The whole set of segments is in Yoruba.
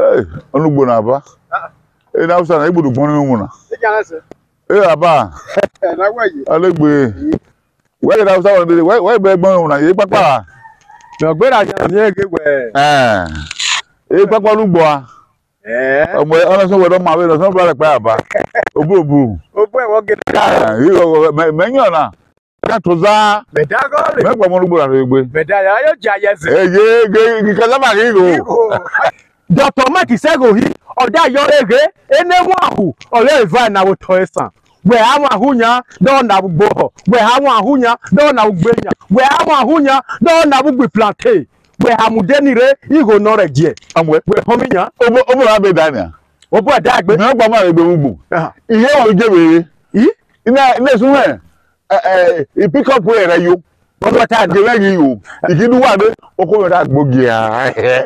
Ee, onugbo na-aba. Ee, na Hausa na Igbo dugbo n'ụmụ na. Ee, aba. na Alegbe. Wee na Hausa wọn dede, wee bụ egbe ụmụ na, ihe kpakpa. Na ọgbẹ́rẹ́ àjà ní ege wẹ̀. Ee, ihe kpakpa n'ugbo a. Ọmọ ọlọ́sọ wẹ̀ dọ́mọ abẹ́ lọ́sọ bọ́lá pẹ́ àbá. Obu obu. Obu ẹ̀wọ́ gẹ̀dẹ̀. Mẹ̀nyọ̀ na. Ká tó zá. Mẹ̀dá gọ́ọ̀lì. Mẹ̀gbọ̀n mọ́ n'ugbo rà lóye gbé. Mẹ̀dá yà á yóò jẹ àyẹ̀sẹ̀. Èyí, kí kí kí kí Dr. Mike Isegohi Odayọrere enenwu ahụ Ọraifite na Utoesan wee anwụ ahụ ya dọọ na gbogbo wee anwụ ahụ ya dọọ na gbogbo ya wee anwụ ahụ ya dọọ na gbogbo plantain wee hamudenire igo nọrọ die wee họmi ya. Obo ha bebe anya. Obo ẹ̀dá àgbẹ̀. Mi ò gbà máa gbẹ̀ gbogbo. Ìyẹ́ wọ̀ ló jẹ́ wèrè. Ilé ìsúnmọ̀ ẹ̀ ẹ̀ ìpíkọ̀pù rẹ̀ yó lọ́dọ̀ tá a di lẹ́yìn o ìkíni wà dé oko yọ̀dá gbòógì ẹ̀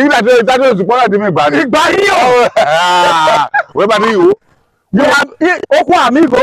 ìgbà tí tájú oṣù pọ́nlá ti mi gbà ní. ìgbà yìí o. wẹ́ẹ́ bá mi yìí o. oko àmì ìgò.